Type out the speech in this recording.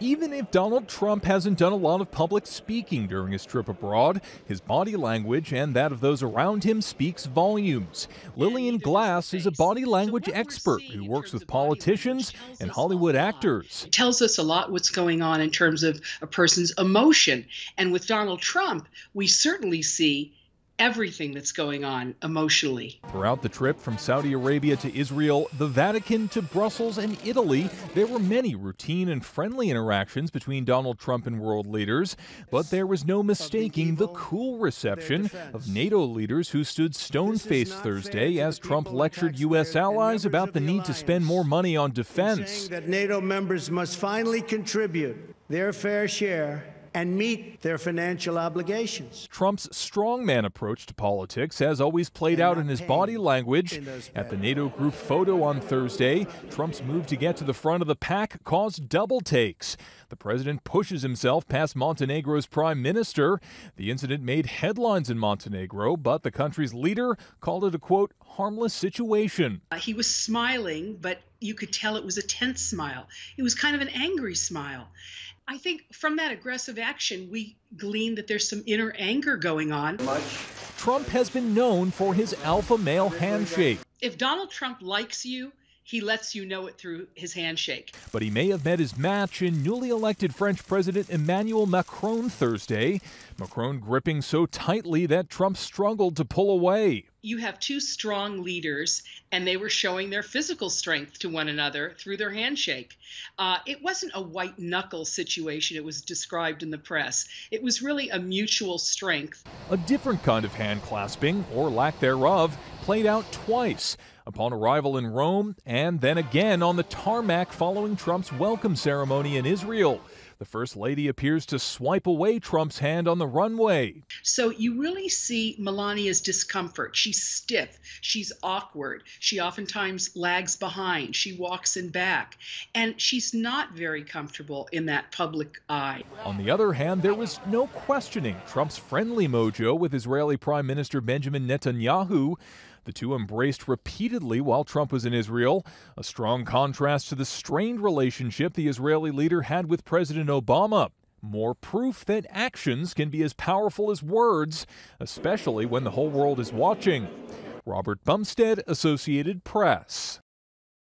Even if Donald Trump hasn't done a lot of public speaking during his trip abroad, his body language and that of those around him speaks volumes. Lillian Glass is a body language expert who works with politicians and Hollywood actors. It tells us a lot what's going on in terms of a person's emotion. And with Donald Trump, we certainly see everything that's going on emotionally. Throughout the trip from Saudi Arabia to Israel, the Vatican to Brussels and Italy, there were many routine and friendly interactions between Donald Trump and world leaders, but there was no mistaking the cool reception of NATO leaders who stood stone faced Thursday as Trump lectured U.S. allies about the need to spend more money on defense. That NATO members must finally contribute their fair share and meet their financial obligations. Trump's strongman approach to politics has always played out in his body language. At the NATO group photo on Thursday, Trump's move to get to the front of the pack caused double takes. The president pushes himself past Montenegro's prime minister. The incident made headlines in Montenegro, but the country's leader called it a quote, harmless situation. Uh, he was smiling, but you could tell it was a tense smile. It was kind of an angry smile. I think from that aggressive action, we glean that there's some inner anger going on. Trump has been known for his alpha male handshake. If Donald Trump likes you, he lets you know it through his handshake. But he may have met his match in newly elected French President Emmanuel Macron Thursday. Macron gripping so tightly that Trump struggled to pull away. You have two strong leaders, and they were showing their physical strength to one another through their handshake. Uh, it wasn't a white knuckle situation, it was described in the press. It was really a mutual strength. A different kind of hand clasping, or lack thereof, played out twice upon arrival in Rome and then again on the tarmac following Trump's welcome ceremony in Israel. The First Lady appears to swipe away Trump's hand on the runway. So you really see Melania's discomfort. She's stiff, she's awkward, she oftentimes lags behind, she walks in back, and she's not very comfortable in that public eye. On the other hand, there was no questioning Trump's friendly mojo with Israeli Prime Minister Benjamin Netanyahu. The two embraced repeatedly while Trump was in Israel, a strong contrast to the strained relationship the Israeli leader had with President Obama. More proof that actions can be as powerful as words, especially when the whole world is watching. Robert Bumsted, Associated Press.